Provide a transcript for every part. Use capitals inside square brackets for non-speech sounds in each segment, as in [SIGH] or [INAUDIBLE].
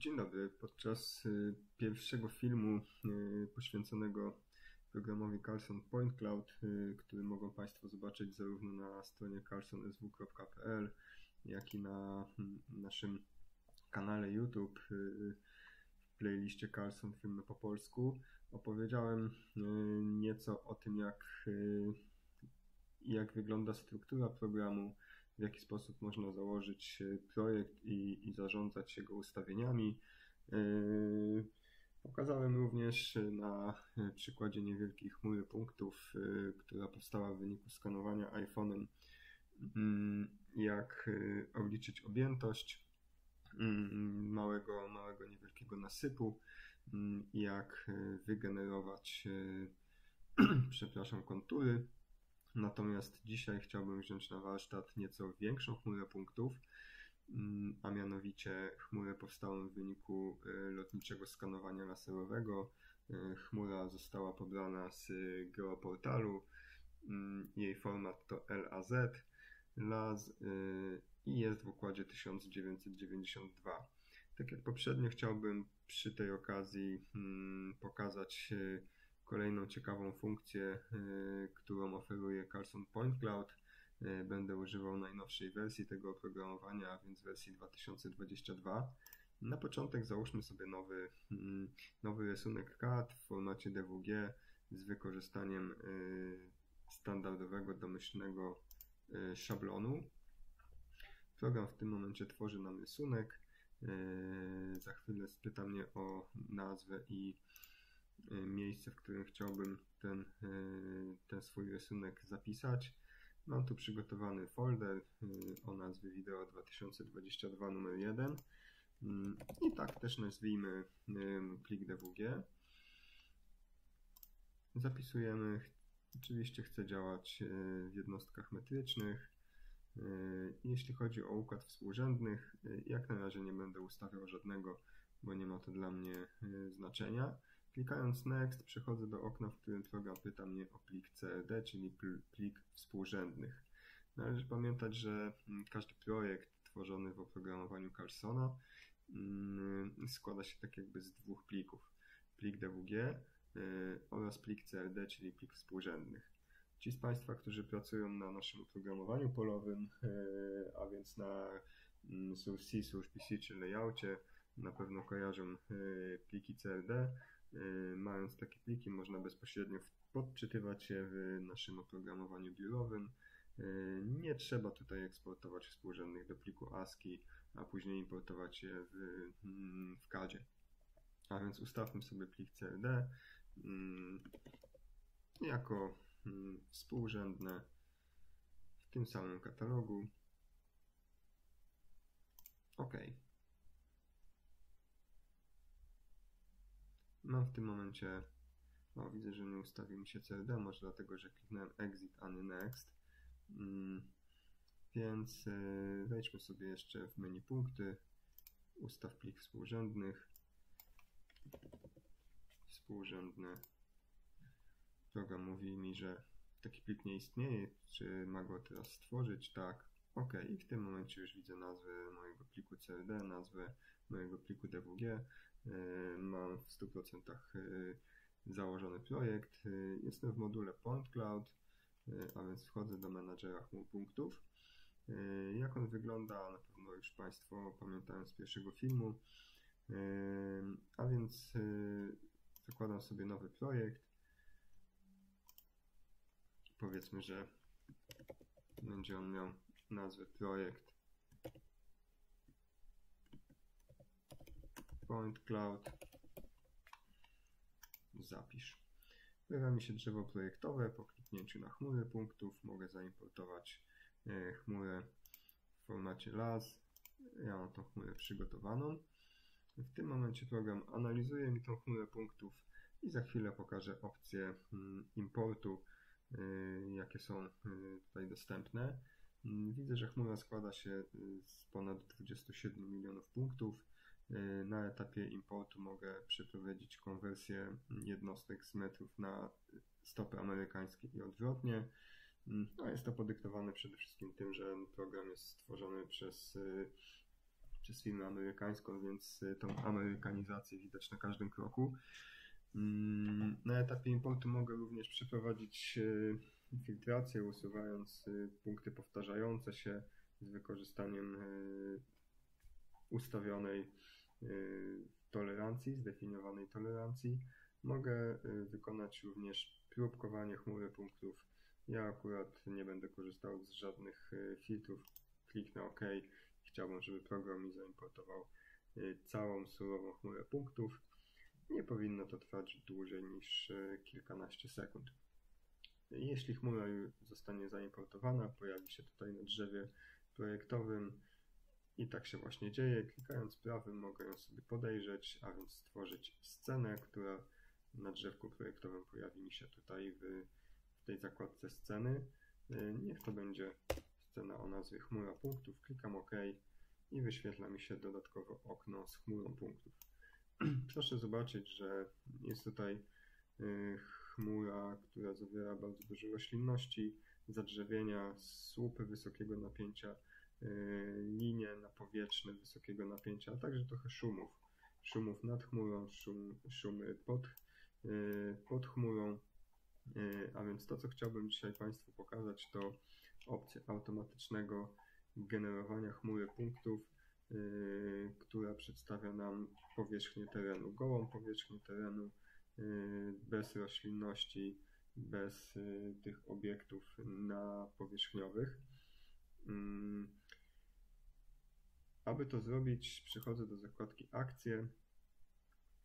Dzień dobry. Podczas y, pierwszego filmu y, poświęconego programowi Carlson Point Cloud, y, który mogą Państwo zobaczyć zarówno na stronie carlsonsw.pl, jak i na mm, naszym kanale YouTube w playliście Carlson Filmy po polsku, opowiedziałem nieco o tym, jak, jak wygląda struktura programu, w jaki sposób można założyć e, projekt i, i zarządzać jego ustawieniami. E, pokazałem również na e, przykładzie niewielkiej chmury punktów, która powstała w wyniku skanowania iPhone'em, mm, jak obliczyć objętość mm, małego, małego niewielkiego nasypu, mm, jak wygenerować [CLEARS THROAT] przepraszam, kontury Natomiast dzisiaj chciałbym wziąć na warsztat nieco większą chmurę punktów, mm, a mianowicie chmurę powstałą w wyniku y, lotniczego skanowania laserowego. Y, chmura została pobrana z geoportalu. Mm, jej format to LAZ, y, i jest w układzie 1992. Tak jak poprzednio chciałbym przy tej okazji mm, pokazać kolejną ciekawą funkcję, y, którą oferuje Carlson Point Cloud. Y, będę używał najnowszej wersji tego oprogramowania, a więc wersji 2022. Na początek załóżmy sobie nowy, mm, nowy rysunek CAD w formacie DWG z wykorzystaniem y, standardowego, domyślnego szablonu. Program w tym momencie tworzy nam rysunek. Za chwilę spyta mnie o nazwę i E, miejsce, w którym chciałbym ten, e, ten swój rysunek zapisać. Mam tu przygotowany folder e, o nazwie wideo 2022 numer 1 mm, i tak też nazwijmy plik DWG. Zapisujemy, oczywiście chcę działać w jednostkach metrycznych. Jeśli chodzi o układ współrzędnych, jak na razie nie będę ustawiał żadnego, bo nie ma to dla mnie znaczenia. Klikając Next przechodzę do okna, w którym program pyta mnie o plik CRD, czyli plik współrzędnych. Należy pamiętać, że mm, każdy projekt tworzony w oprogramowaniu Carlsona mm, składa się tak jakby z dwóch plików. Plik DWG y, oraz plik CRD, czyli plik współrzędnych. Ci z Państwa, którzy pracują na naszym oprogramowaniu polowym, y, a więc na mm, C, PC czy layoutie, na pewno kojarzą y, pliki CRD. Y, mając takie pliki, można bezpośrednio podczytywać je w naszym oprogramowaniu biurowym. Y, nie trzeba tutaj eksportować współrzędnych do pliku ASCII, a później importować je w, mm, w CADzie. A więc ustawmy sobie plik CRD mm, jako mm, współrzędne w tym samym katalogu. OK. Mam w tym momencie, o widzę, że nie ustawił mi się CRD, może dlatego, że kliknąłem Exit, a nie Next. Mm, więc y, wejdźmy sobie jeszcze w menu punkty, ustaw plik współrzędnych, współrzędne. Program mówi mi, że taki plik nie istnieje, czy ma go teraz stworzyć? Tak. OK, i w tym momencie już widzę nazwę mojego pliku CRD, nazwę mojego pliku DWG. E, mam w 100% e, założony projekt. E, jestem w module Point Cloud, a więc wchodzę do menadżera chmur punktów. Jak on wygląda, na pewno już Państwo pamiętają z pierwszego filmu. A więc zakładam sobie nowy projekt. Powiedzmy, że będzie on miał nazwę projekt Point Cloud. Zapisz. Pojawia mi się drzewo projektowe. Po kliknięciu na chmurę punktów mogę zaimportować e, chmurę w formacie LAS. Ja mam tą chmurę przygotowaną. W tym momencie program analizuje mi tą chmurę punktów i za chwilę pokażę opcje mm, importu, e, jakie są e, tutaj dostępne. Mm, widzę, że chmura składa się z ponad 27 milionów punktów. Y, na etapie importu mogę przeprowadzić konwersję jednostek z metrów na stopy amerykańskie i odwrotnie. Mm, no, jest to podyktowane przede wszystkim tym, że program jest stworzony przez y, przez firmę amerykańską, więc tą amerykanizację widać na każdym kroku. Mm, na etapie importu mogę również przeprowadzić filtrację, usuwając punkty powtarzające się z wykorzystaniem ustawionej tolerancji, zdefiniowanej tolerancji. Mogę wykonać również próbkowanie chmury punktów ja akurat nie będę korzystał z żadnych e, filtrów. Kliknę OK. Chciałbym, żeby program mi zaimportował całą surową chmurę punktów. Nie powinno to trwać dłużej niż kilkanaście sekund. Jeśli chmura zostanie zaimportowana, pojawi się tutaj na drzewie projektowym i tak się właśnie dzieje. Klikając prawym mogę ją sobie podejrzeć, a więc stworzyć scenę, która na drzewku projektowym pojawi mi się tutaj w w tej zakładce sceny. Y, niech to będzie scena o nazwie chmura punktów. Klikam OK i wyświetla mi się dodatkowo okno z chmurą punktów. [CLEARS THROAT] Proszę zobaczyć, że jest tutaj y, chmura, która zawiera bardzo dużo roślinności, zadrzewienia, słupy wysokiego napięcia, y, linie napowietrzne wysokiego napięcia, a także trochę szumów. Szumów nad chmurą, szum, szumy pod, pod chmurą, E, a więc to, co chciałbym dzisiaj Państwu pokazać, to opcja automatycznego generowania chmury punktów, która przedstawia nam powierzchnię terenu, gołą powierzchnię terenu, bez roślinności, bez tych obiektów na powierzchniowych. Mm. Aby to zrobić, przychodzę do zakładki akcje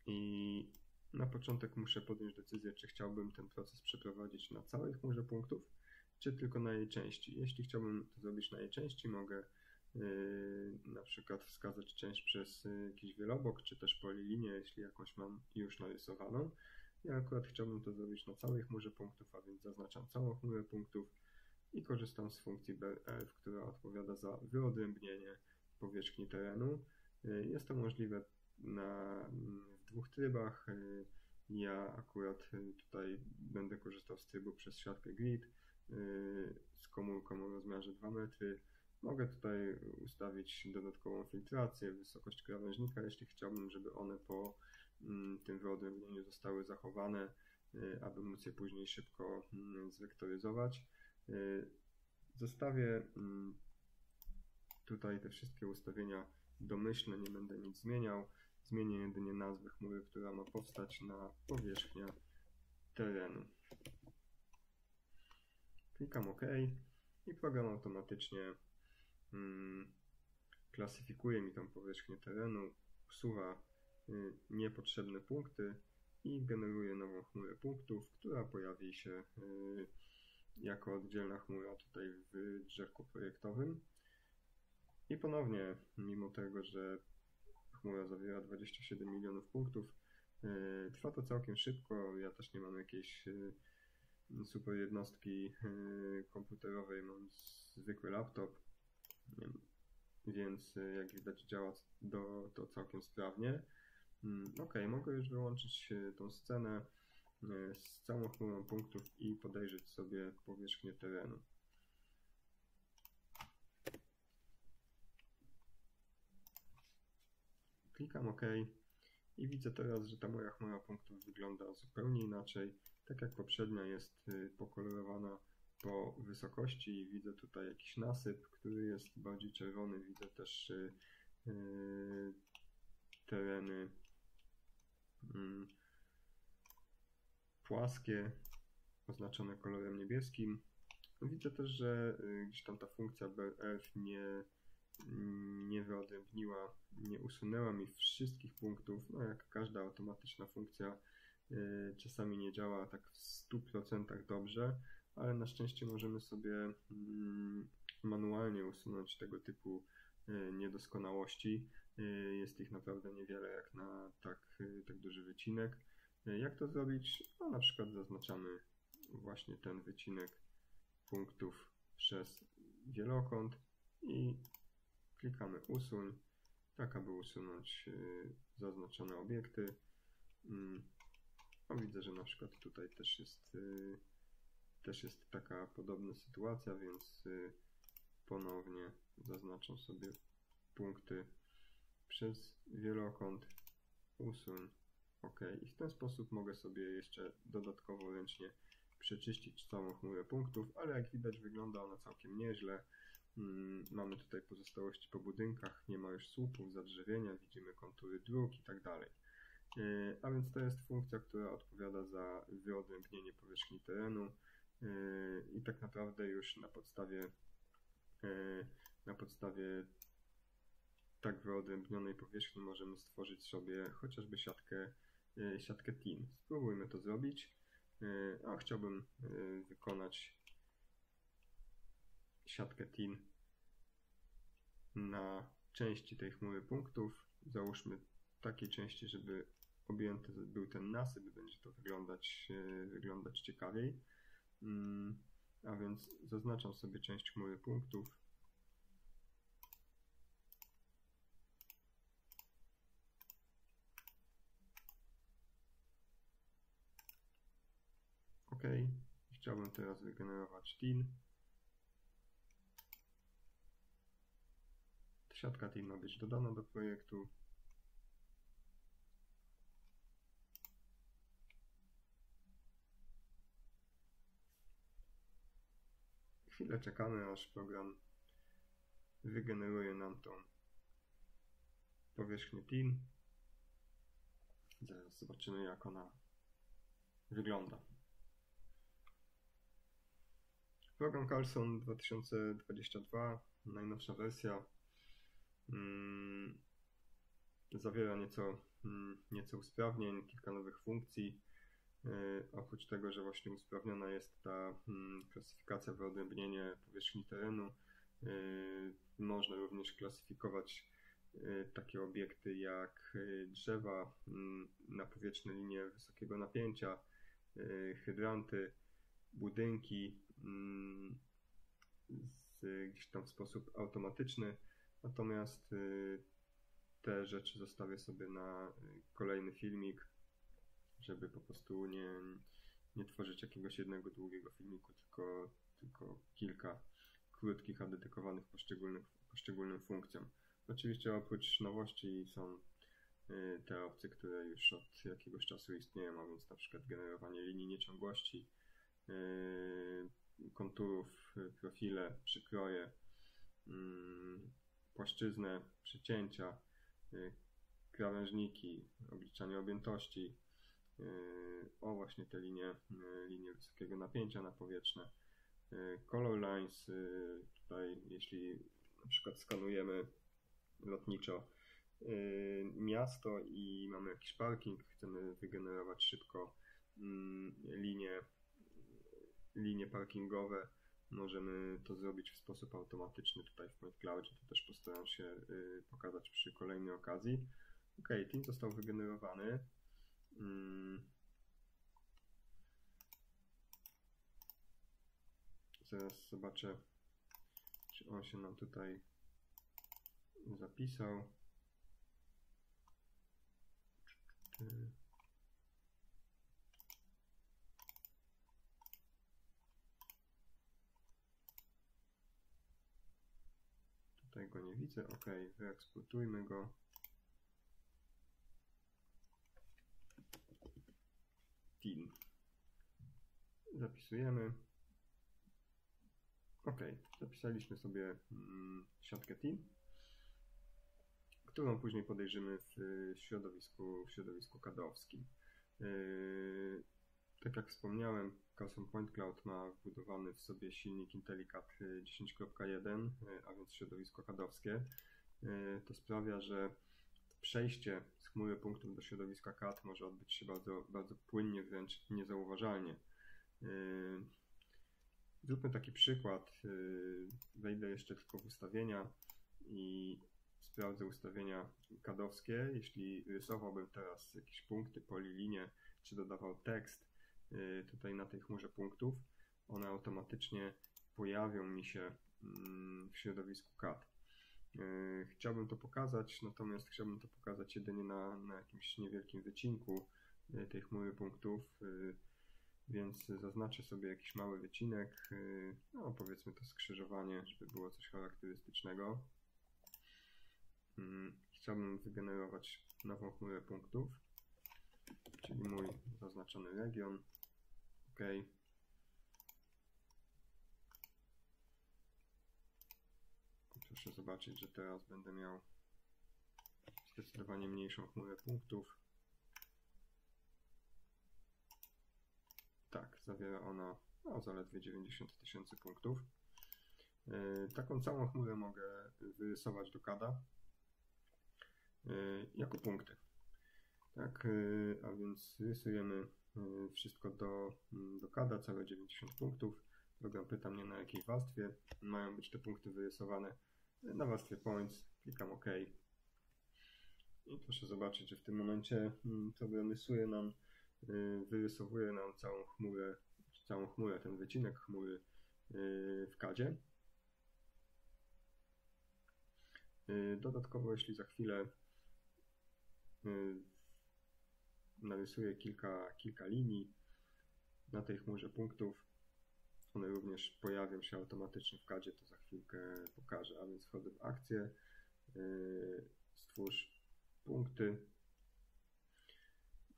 i na początek muszę podjąć decyzję, czy chciałbym ten proces przeprowadzić na całej chmurze punktów, czy tylko na jej części. Jeśli chciałbym to zrobić na jej części, mogę yy, na przykład wskazać część przez yy, jakiś wielobok, czy też polilinię, jeśli jakąś mam już narysowaną. Ja akurat chciałbym to zrobić na całej chmurze punktów, a więc zaznaczam całą chmurę punktów i korzystam z funkcji BRF, która odpowiada za wyodrębnienie powierzchni terenu. Yy, jest to możliwe na w dwóch trybach. Y, ja akurat y, tutaj będę korzystał z trybu przez siatkę grid z komórką o rozmiarze 2 metry. Mogę tutaj ustawić dodatkową filtrację, wysokość krawężnika, jeśli chciałbym, żeby one po mm, tym wyodrębnieniu zostały zachowane, aby móc je później szybko mm, zwektoryzować. Zostawię mm, tutaj te wszystkie ustawienia domyślne, nie będę nic zmieniał. Zmienię jedynie nazwę chmury, która ma powstać na powierzchnię terenu. Klikam OK i program automatycznie mm, klasyfikuje mi tą powierzchnię terenu, usuwa y, niepotrzebne punkty i generuje nową chmurę punktów, która pojawi się y, jako oddzielna chmura tutaj w drzewku projektowym. I ponownie, mimo tego, że chmura zawiera 27 milionów punktów. E, trwa to całkiem szybko. Ja też nie mam jakiejś e, super jednostki e, komputerowej, mam zwykły laptop, więc jak widać działa do, to całkiem sprawnie. Mm, ok, mogę już wyłączyć tą scenę z całą chmurą punktów i podejrzeć sobie powierzchnię terenu. Klikam OK i widzę teraz, że ta moja chmura punktów wygląda zupełnie inaczej. Tak jak poprzednia jest y, pokolorowana po wysokości i widzę tutaj jakiś nasyp, który jest bardziej czerwony. Widzę też yy, tereny yy, płaskie, oznaczone kolorem niebieskim. Widzę też, że y, gdzieś tam ta funkcja BRF nie nie wyodrębniła, nie usunęła mi wszystkich punktów, no jak każda automatyczna funkcja y, czasami nie działa tak w 100% dobrze, ale na szczęście możemy sobie mm, manualnie usunąć tego typu y, niedoskonałości. Y, jest ich naprawdę niewiele jak na tak, tak duży wycinek. Jak to zrobić? No, na przykład zaznaczamy właśnie ten wycinek punktów przez wielokąt i Klikamy usuń, tak aby usunąć y, zaznaczone obiekty. Mm, o, widzę, że na przykład tutaj też jest, y, też jest taka podobna sytuacja, więc y, ponownie zaznaczam sobie punkty przez wielokąt usuń OK. I w ten sposób mogę sobie jeszcze dodatkowo ręcznie przeczyścić całą chmurę punktów, ale jak widać wygląda ona całkiem nieźle. Mm, mamy tutaj pozostałości po budynkach, nie ma już słupów, zadrzewienia, widzimy kontury dróg i tak dalej. E, a więc to jest funkcja, która odpowiada za wyodrębnienie powierzchni terenu e, i tak naprawdę już na podstawie e, na podstawie tak wyodrębnionej powierzchni możemy stworzyć sobie chociażby siatkę, siatkę TIN. Spróbujmy to zrobić. A chciałbym wykonać siatkę TIN na części tej chmury punktów. Załóżmy takiej części, żeby objęty był ten nasyp, będzie to wyglądać, e, wyglądać ciekawiej. Mm, a więc zaznaczam sobie część chmury punktów. OK. Chciałbym teraz wygenerować TIN. Siatka TIN ma być dodana do projektu. Chwilę czekamy, aż program wygeneruje nam tą powierzchnię PIN. Zaraz zobaczymy, jak ona wygląda. Program Carlson 2022, najnowsza wersja, zawiera nieco, hmm, nieco usprawnień, kilka nowych funkcji. E, oprócz tego, że właśnie usprawniona jest ta hmm, klasyfikacja, wyodrębnienie powierzchni terenu, e, można również klasyfikować e, takie obiekty jak drzewa, hmm, napowietrzne linie wysokiego napięcia, hydranty, budynki z, gdzieś tam w sposób automatyczny. Natomiast te rzeczy zostawię sobie na kolejny filmik żeby po prostu nie, nie tworzyć jakiegoś jednego długiego filmiku, tylko, tylko kilka krótkich, a dedykowanych poszczególnych, poszczególnym funkcjom. Oczywiście oprócz nowości są y, te opcje, które już od jakiegoś czasu istnieją, a więc na przykład generowanie linii nieciągłości, y, konturów, profile, przykroje, mm, płaszczyznę, przecięcia, y, krawężniki, obliczanie objętości, o właśnie te linie, linie wysokiego napięcia na powietrzne. Color lines, tutaj jeśli na przykład skanujemy lotniczo miasto i mamy jakiś parking, chcemy wygenerować szybko linie, linie parkingowe, możemy to zrobić w sposób automatyczny tutaj w Point Cloud, to też postaram się pokazać przy kolejnej okazji. Ok, team został wygenerowany. Mm. Zaraz zobaczę, czy on się nam tutaj zapisał. Tutaj go nie widzę. Ok, wyeksportujmy go. TIN. Zapisujemy. Ok, zapisaliśmy sobie mm, siatkę TIN, którą później podejrzymy w środowisku, w środowisku kadowskim. Yy, tak jak wspomniałem, Carlson Point Cloud ma wbudowany w sobie silnik IntelliCAD 10.1, yy, a więc środowisko kadowskie. Yy, to sprawia, że przejście z chmury punktów do środowiska CAD może odbyć się bardzo, bardzo płynnie, wręcz niezauważalnie. Zróbmy taki przykład. Wejdę jeszcze tylko w ustawienia i sprawdzę ustawienia kadowskie. Jeśli rysowałbym teraz jakieś punkty, polilinie, czy dodawał tekst tutaj na tej chmurze punktów, one automatycznie pojawią mi się mm, w środowisku CAD. E, chciałbym to pokazać, natomiast chciałbym to pokazać jedynie na, na jakimś niewielkim wycinku e, tej chmury punktów, więc zaznaczę sobie jakiś mały wycinek, no powiedzmy to skrzyżowanie, żeby było coś charakterystycznego. Mm, chciałbym wygenerować nową chmurę punktów, czyli mój zaznaczony region. OK. Proszę zobaczyć, że teraz będę miał zdecydowanie mniejszą chmurę punktów. Tak, zawiera ona no, zaledwie 90 tysięcy punktów. Yy, taką całą chmurę mogę wyrysować do kada yy, jako punkty. Tak, yy, a więc rysujemy wszystko do, mm, do kada, całe 90 punktów. Program pyta mnie na jakiej warstwie mają być te punkty wyrysowane. Na warstwie points, klikam OK. I proszę zobaczyć, że w tym momencie mm, program rysuje nam, wyrysowuje nam całą chmurę, całą chmurę, ten wycinek chmury w kadzie. Y, dodatkowo, jeśli za chwilę y, narysuję kilka, kilka linii na tej chmurze punktów, one również pojawią się automatycznie w kadzie, to za chwilkę pokażę. A więc wchodzę w akcję, y, stwórz punkty.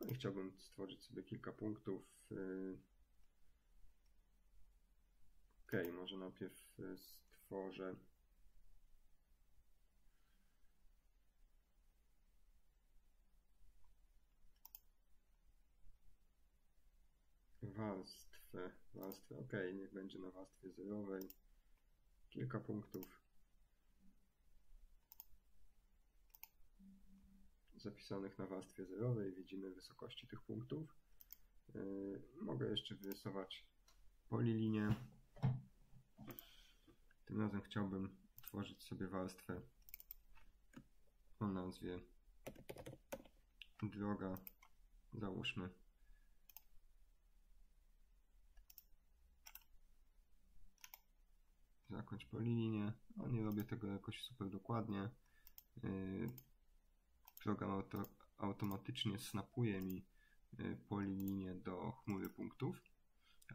No i chciałbym stworzyć sobie kilka punktów. Ok, może najpierw stworzę warstwę, warstwę, ok, niech będzie na warstwie zerowej, kilka punktów zapisanych na warstwie zerowej, widzimy wysokości tych punktów. Yy, mogę jeszcze wyrysować polilinię. Tym razem chciałbym tworzyć sobie warstwę o nazwie droga, załóżmy zakończ po linię. No, nie robię tego jakoś super dokładnie. Yy, program auto, automatycznie snapuje mi yy, polilinię do chmury punktów,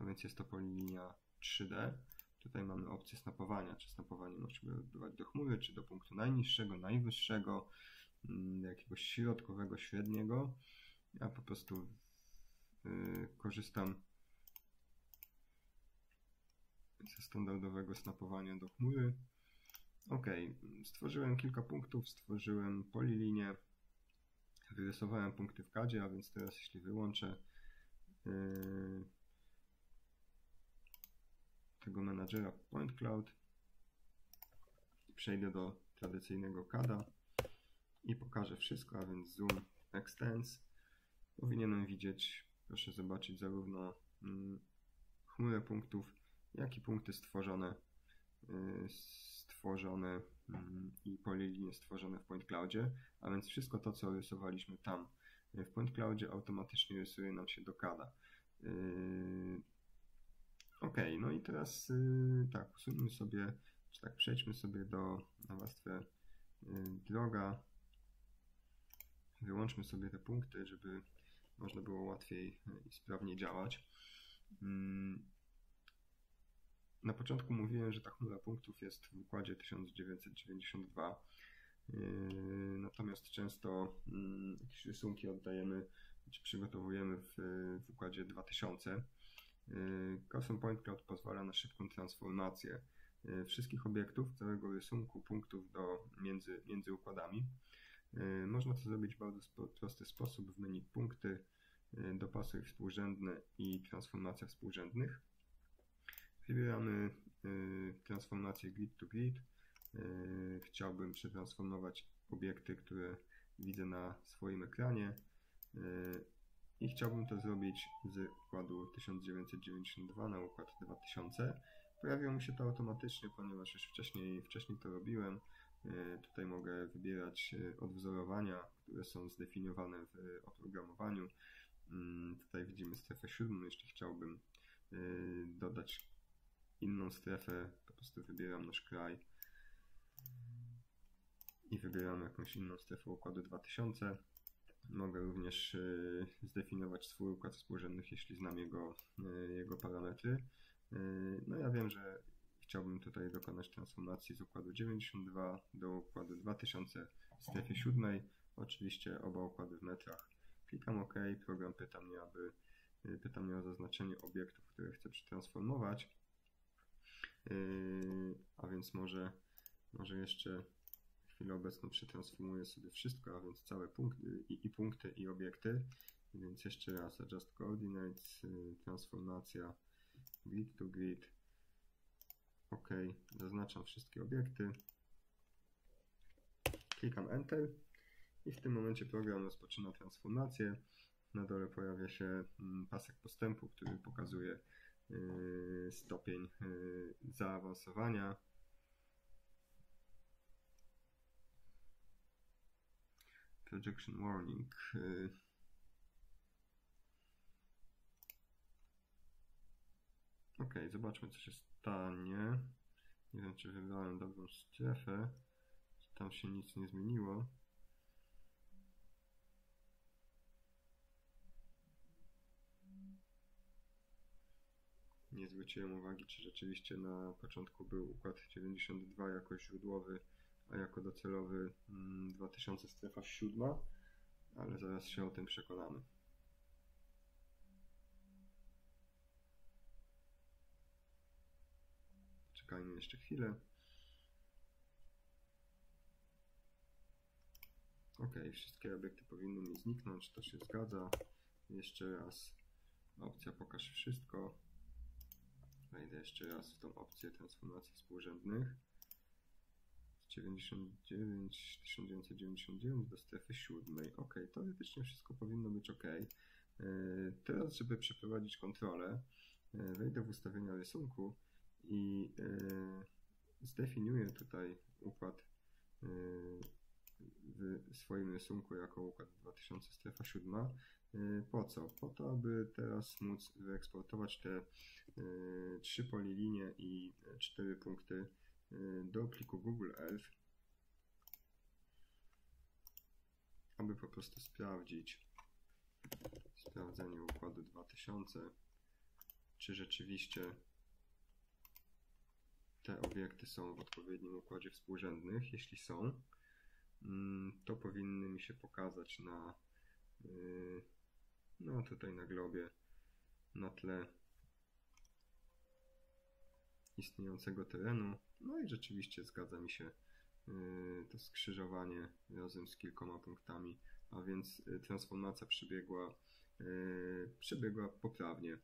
a więc jest to polilinia 3D. Tutaj mamy opcję snapowania, czy snapowanie musimy odbywać do chmury, czy do punktu najniższego, najwyższego, yy, jakiegoś środkowego, średniego. Ja po prostu yy, korzystam ze standardowego snapowania do chmury. Ok, stworzyłem kilka punktów, stworzyłem polilinię, wyrysowałem punkty w kadzie, a więc teraz jeśli wyłączę yy, tego menadżera Point Cloud, przejdę do tradycyjnego CADa i pokażę wszystko, a więc zoom, extends. Powinienem widzieć, proszę zobaczyć zarówno mm, chmurę punktów, jak i punkty stworzone, y, stworzone mm, i polilinie stworzone w Point Cloudzie, a więc wszystko to, co rysowaliśmy tam w Point Cloudzie automatycznie rysuje nam się do kada. Y, ok, no i teraz y, tak, usuńmy sobie, czy tak przejdźmy sobie do na warstwę droga. Wyłączmy sobie te punkty, żeby można było łatwiej i sprawniej działać. Na początku mówiłem, że ta chmura punktów jest w układzie 1992. Yy, natomiast często mm, jakieś rysunki oddajemy, czy przygotowujemy w, w układzie 2000. Custom Point Cloud pozwala na szybką transformację yy, wszystkich obiektów, całego rysunku punktów do, między, między układami. Yy, można to zrobić w bardzo prosty sposób w menu punkty, dopasuj współrzędne i transformacja współrzędnych. Wybieramy y, transformację grid to grid. Y, chciałbym przetransformować obiekty, które widzę na swoim ekranie y, i chciałbym to zrobić z układu 1992 na układ 2000. Pojawiło mi się to automatycznie, ponieważ już wcześniej, wcześniej to robiłem. Tutaj mogę wybierać odwzorowania, które są zdefiniowane w oprogramowaniu. Mm, tutaj widzimy strefę siódmą, jeśli chciałbym dodać inną strefę, po prostu wybieram nasz kraj i wybieram jakąś inną strefę układu 2000. Mogę również y, zdefiniować swój układ współrzędnych, jeśli znam jego, y, jego parametry. Y, no ja wiem, że chciałbym tutaj dokonać transformacji z układu 92 do układu 2000 w strefie 7. Oczywiście oba układy w metrach. Klikam OK, program pyta mnie, aby pyta mnie o zaznaczenie obiektów, które chcę przetransformować. Yy, a więc może, może jeszcze w chwilę obecną przetransformuję sobie wszystko, a więc całe punkty i, i punkty i obiekty. Więc jeszcze raz adjust coordinates, yy, transformacja grid to grid. OK, zaznaczam wszystkie obiekty. Klikam Enter i w tym momencie program rozpoczyna transformację. Na dole pojawia się mm, pasek postępu, który pokazuje stopień yy, zaawansowania. Projection warning. Yy. Ok, zobaczmy co się stanie. Nie wiem czy wybrałem dobrą strefę. Tam się nic nie zmieniło. Nie zwróciłem uwagi, czy rzeczywiście na początku był układ 92 jako źródłowy, a jako docelowy 2000 mm, strefa 7, ale zaraz się o tym przekonamy. Czekajmy jeszcze chwilę. Ok, wszystkie obiekty powinny mi zniknąć, to się zgadza. Jeszcze raz opcja pokaż wszystko. Wejdę jeszcze raz w tą opcję transformacji współrzędnych. Z 99, 1999 do strefy 7. Ok, teoretycznie wszystko powinno być ok. E, teraz, żeby przeprowadzić kontrolę, e, wejdę w ustawienia rysunku i e, zdefiniuję tutaj układ w swoim rysunku jako układ 2000 strefa 7. Y, po co? Po to, aby teraz móc wyeksportować te y, trzy polilinie i cztery punkty y, do pliku Google Earth, aby po prostu sprawdzić sprawdzenie układu 2000, czy rzeczywiście te obiekty są w odpowiednim układzie współrzędnych. Jeśli są, mm, to powinny mi się pokazać na no tutaj na globie, na tle istniejącego terenu. No i rzeczywiście zgadza mi się yy, to skrzyżowanie razem z kilkoma punktami, a więc yy, transformacja przebiegła, yy, przebiegła poprawnie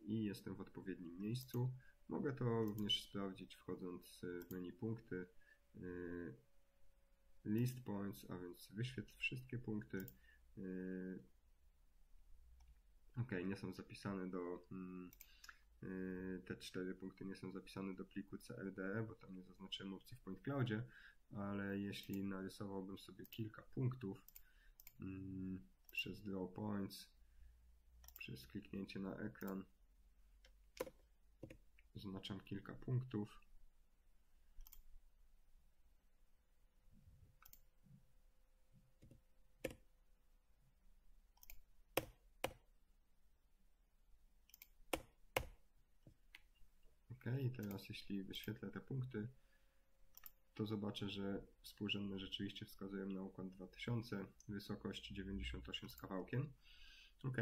i jestem w odpowiednim miejscu. Mogę to również sprawdzić wchodząc w menu punkty, list points, a więc wyświetl wszystkie punkty, Ok, nie są zapisane do. Y, te cztery punkty nie są zapisane do pliku CRD, bo tam nie zaznaczyłem opcji w Point Cloudzie, ale jeśli narysowałbym sobie kilka punktów mm, przez Draw Points, przez kliknięcie na ekran, zaznaczam kilka punktów. I teraz jeśli wyświetlę te punkty, to zobaczę, że współrzędne rzeczywiście wskazują na układ 2000, wysokość 98 z kawałkiem. Ok,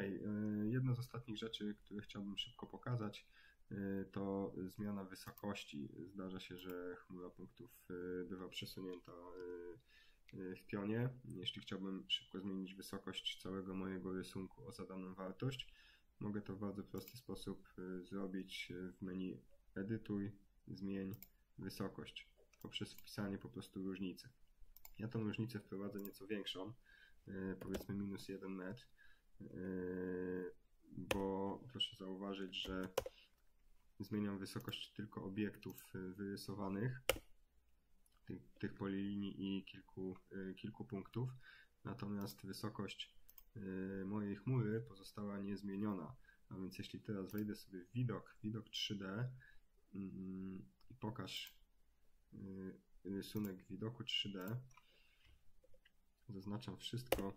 jedna z ostatnich rzeczy, które chciałbym szybko pokazać, e, to zmiana wysokości. Zdarza się, że chmura punktów e, bywa przesunięta e, w pionie. Jeśli chciałbym szybko zmienić wysokość całego mojego rysunku o zadaną wartość, mogę to w bardzo prosty sposób zrobić w menu edytuj, zmień wysokość poprzez wpisanie po prostu różnicy. Ja tą różnicę wprowadzę nieco większą, yy, powiedzmy minus 1 metr, yy, bo proszę zauważyć, że zmieniam wysokość tylko obiektów e, wyrysowanych, tych, tych polilinii i kilku, kilku punktów, natomiast wysokość mojej chmury pozostała niezmieniona. A więc jeśli teraz wejdę sobie w widok, widok 3D, i pokaż y, rysunek widoku 3D. Zaznaczam wszystko,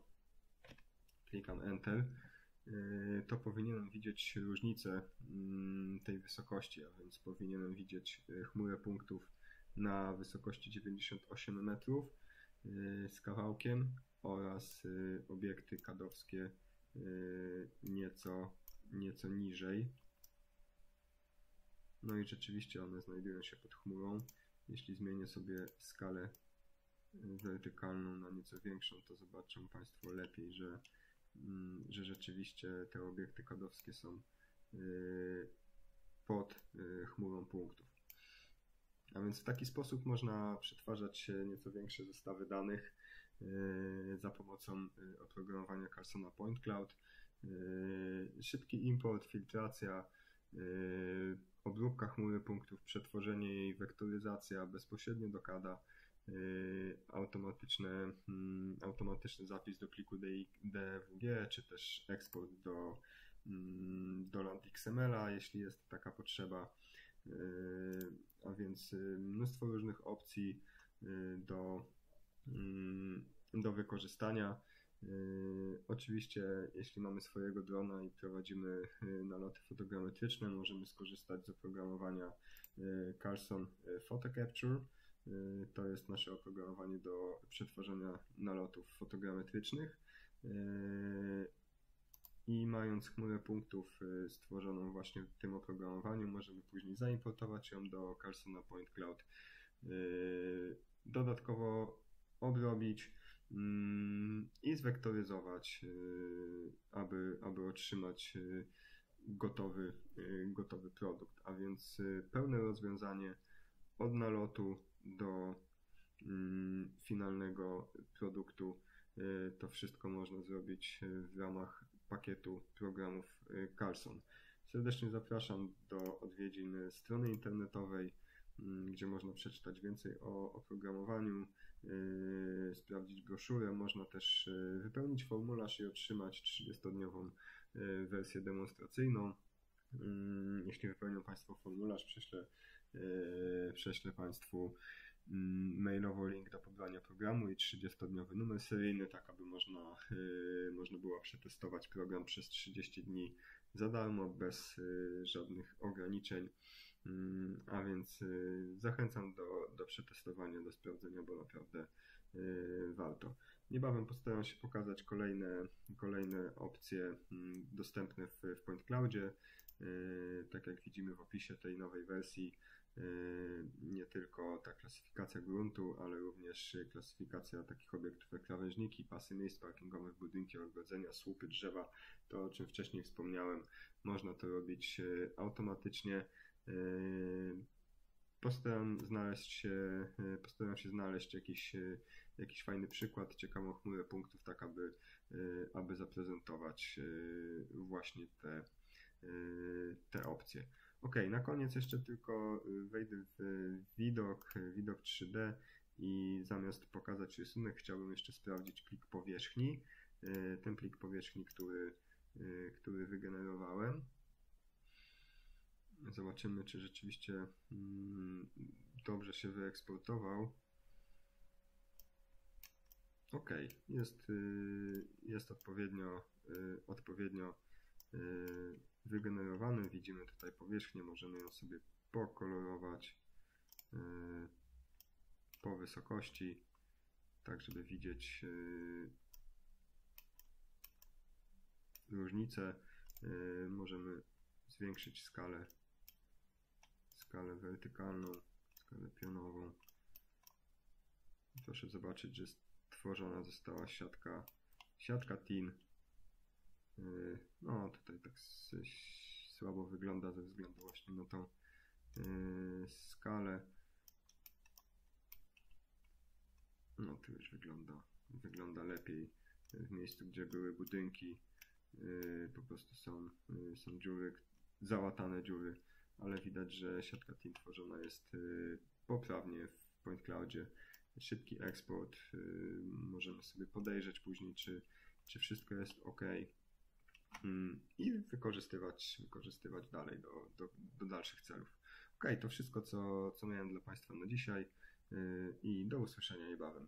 klikam Enter to powinienem widzieć różnicę mm, tej wysokości, a więc powinienem widzieć chmurę punktów na wysokości 98 metrów z kawałkiem oraz obiekty kadowskie nieco, nieco niżej. No i rzeczywiście one znajdują się pod chmurą. Jeśli zmienię sobie skalę wertykalną na nieco większą, to zobaczą Państwo lepiej, że, mm, że rzeczywiście te obiekty kodowskie są y, pod y, chmurą punktów. A więc w taki sposób można przetwarzać nieco większe zestawy danych y, za pomocą oprogramowania Carsona Point Cloud. Szybki import, filtracja, obróbka chmury punktów, przetworzenie jej, wektoryzacja bezpośrednio do CADa, yy, automatyczne, mm, automatyczny zapis do pliku DWG, czy też eksport do, mm, do LandXML-a, jeśli jest taka potrzeba. Yy, a więc yy, mnóstwo różnych opcji do, mm, do wykorzystania. Yy, oczywiście, jeśli mamy swojego drona i prowadzimy yy, naloty fotogrametryczne, możemy skorzystać z oprogramowania yy, Carlson Photo Capture. To jest nasze oprogramowanie do przetwarzania nalotów fotogrametrycznych. I mając chmurę punktów stworzoną właśnie w tym oprogramowaniu, możemy później zaimportować ją do Carsona Point Cloud. Dodatkowo obrobić i zwektoryzować, y, aby, aby otrzymać y, gotowy, y, gotowy produkt. A więc pełne rozwiązanie od nalotu do mm, finalnego produktu. To wszystko można zrobić w ramach pakietu programów Carlson. Serdecznie zapraszam do odwiedzin strony internetowej, mm, gdzie można przeczytać więcej o oprogramowaniu, sprawdzić broszurę. Można też yy, wypełnić formularz i otrzymać 30-dniową yy, wersję demonstracyjną. Jeśli wypełnią Państwo formularz, prześlę, prześlę Państwu mailowo link do pobrania programu i 30-dniowy numer seryjny, tak aby można, można było przetestować program przez 30 dni za darmo, bez żadnych ograniczeń. Mm, a więc y, zachęcam do, do przetestowania, do sprawdzenia, bo naprawdę y, warto. Niebawem postaram się pokazać kolejne, kolejne opcje mm, dostępne w, w Point Cloudzie. Y, tak jak widzimy w opisie tej nowej wersji, nie tylko ta klasyfikacja gruntu, ale również klasyfikacja takich obiektów jak krawężniki, pasy miejsc parkingowych, budynki, ogrodzenia, słupy, drzewa. To o czym wcześniej wspomniałem, można to robić automatycznie. Yy, postaram znaleźć się, yy, postaram się znaleźć jakiś, yy, jakiś fajny przykład, ciekawą chmurę punktów, tak aby, aby zaprezentować właśnie te, te opcje. Ok, na koniec jeszcze tylko wejdę w widok, widok 3D i zamiast pokazać rysunek, chciałbym jeszcze sprawdzić plik powierzchni. Ten plik powierzchni, który, który wygenerowałem. Zobaczymy, czy rzeczywiście mm, dobrze się wyeksportował. Ok, jest, y, jest odpowiednio, y, odpowiednio y, wygenerowany. Widzimy tutaj powierzchnię, możemy ją sobie pokolorować po wysokości, tak żeby widzieć różnicę. Możemy zwiększyć skalę skalę wertykalną, skalę pionową. Proszę zobaczyć, że stworzona została siatka, siatka TIN. Yy, no tutaj tak słabo wygląda ze względu właśnie na tą yy, skalę. No tu już wygląda, wygląda lepiej. W miejscu, gdzie były budynki, yy, po prostu są, są dziury, załatane dziury ale widać, że siatka TIN tworzona jest y, poprawnie w Point Cloudzie. Szybki eksport, y, możemy sobie podejrzeć później, czy, czy wszystko jest ok mm, i wykorzystywać, wykorzystywać dalej do, do, do dalszych celów. Ok, to wszystko, co, co miałem dla Państwa na dzisiaj y, i do usłyszenia niebawem.